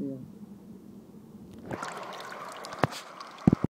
对呀